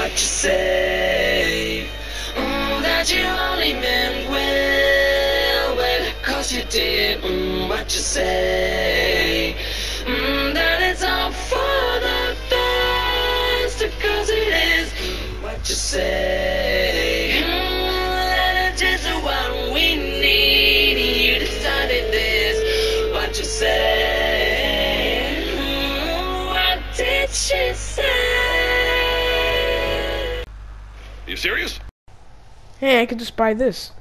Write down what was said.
what you say. Mm, that you only meant well, well, cause you did, mm, what you say. Mm, that it's all for the best, cause it is mm, what you say. Mm, that it's just what we need. You decided this, what you say. Mm, what did she say? You serious? Hey, I could just buy this.